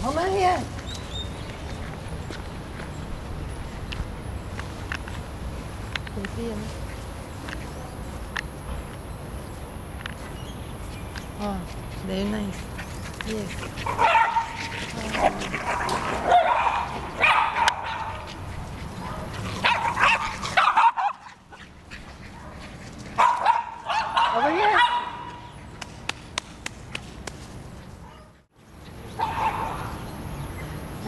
Come on here. Can see him? Oh, very nice. Yes. Oh.